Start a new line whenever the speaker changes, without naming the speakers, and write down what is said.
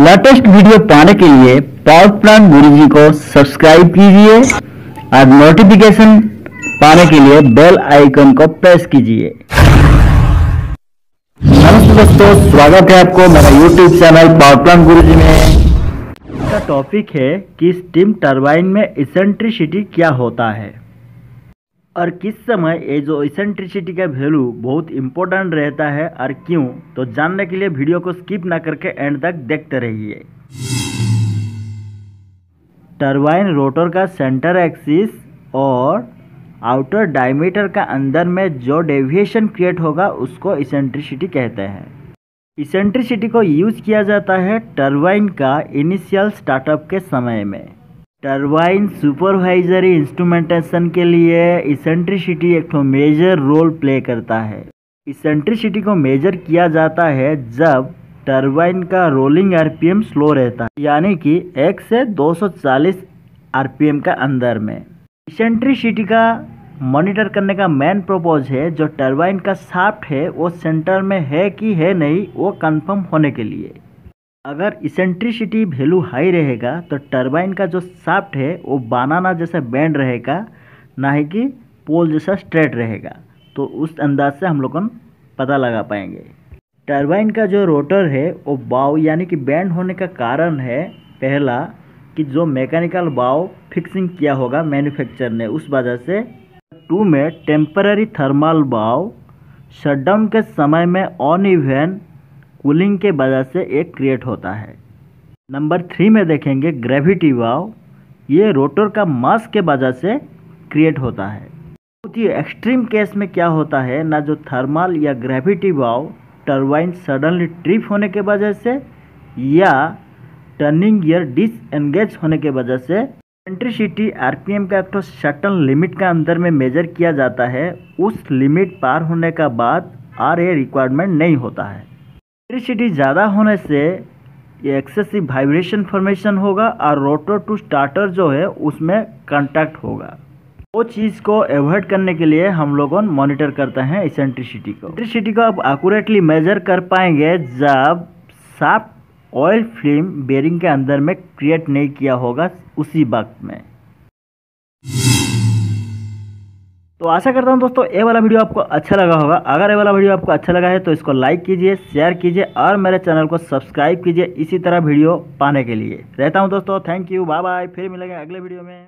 Latest video पाने के लिए पावर प्लान गुरु जी को सब्सक्राइब कीजिए और नोटिफिकेशन पाने के लिए बेल आइकन को प्रेस कीजिए। नमस्ते दोस्तों, स्वागत है आपको मेरा यूट्यूब चैनल पावर प्लान गुरु जी में। टॉपिक है कि स्टीम टरबाइन में इसेंट्रिसिटी क्या होता है। और किस समय ये जो इसेंट्रिसिटी का वैल्यू बहुत इम्पोर्टेंट रहता है और क्यों तो जानने के लिए वीडियो को स्किप ना करके एंड तक देखते रहिए। टरबाइन रोटर का सेंटर एक्सिस और आउटर डायमीटर का अंदर में जो डेविएशन क्रिएट होगा, उसको इसेंट्रिसिटी कहते हैं। इसेंट्रिसिटी को यूज़ किया जाता है टरबाइन का इनिशियल स्टार्टअप के समय में। टरबाइन सुपरवाइजरी इंस्ट्रूमेंटेशन के लिए इसेंट्रिसिटी एक मेजर रोल प्ले करता है। इसेंट्रिसिटी को मेजर किया जाता है जब टरबाइन का रोलिंग आरपीएम स्लो रहता है, यानी कि 1 से 240 आरपीएम का अंदर में। इसेंट्रिसिटी का मॉनिटर करने का मेन प्रपोज है, जो टरबाइन का साफ्ट है, वो सेंटर में है कि है नहीं, वो कंफर्म होने के लिए। अगर इसेंट्रिसिटी वैल्यू हाई रहेगा तो टरबाइन का जो साफ्ट है, वो बनाना जैसा बैंड रहेगा, ना ही कि पोल जैसा स्ट्रेट रहेगा। तो उस अंदाज से हम लोग पता लगा पाएँगे। टरबाइन का जो रोटर है, वो बाव यानी कि बैंड होने का कारण है, पहला, कि जो मैकेनिकल बाव फिक्सिंग किया होगा मैन्युफैक्चर ने, उस वजह से टू में टेम्पररी थर्मल बाव शटडाउन के समय में ऑन इवेंट कूलिंग के वजह से एक क्रिएट होता है। नंबर थ्री में देखेंगे ग्रेविटी वाव ये रोटर का मास के वजह से क्रिएट होता है। बहुत ही एक्सट्रीम केस में क्या होता है, ना जो थर्मल या ग्रेविटी वाव टरबाइन सडनली ट्रिप होने के वजह से या टर्निंग गियर डिसएंगेज होने के वजह से एंट्रिसिटी आरपीएम का एक तो शटल लिमिट का अंदर में मेजर किया जाता है। उस लिमिट पार होने का बाद आर ए रिक्वायरमेंट नहीं होता है। इलेक्ट्रिसिटी ज़्यादा होने से ये एक्सेसिव वाइब्रेशन फॉर्मेशन होगा और रोटर टू स्टार्टर जो है उसमें कांटेक्ट होगा। वो चीज़ को एवॉइड करने के लिए हम लोग मॉनिटर करते हैं इसेंट्रिसिटी को। इलेक्ट्रिसिटी को आप एक्यूरेटली मेजर कर पाएँगे जब साफ़ ऑयल फ़िल्म बेरिंग के अंदर में क्रिएट नहीं किया होगा उसी वक्त में। तो आशा करता हूँ दोस्तों, ये वाला वीडियो आपको अच्छा लगा होगा। अगर ये वाला वीडियो आपको अच्छा लगा है तो इसको लाइक कीजिए शेयर कीजिए और मेरे चैनल को सब्सक्राइब कीजिए इसी तरह वीडियो पाने के लिए। रहता हूँ दोस्तों थैंक यू बाय बाय फिर मिलेंगे अगले वीडियो में।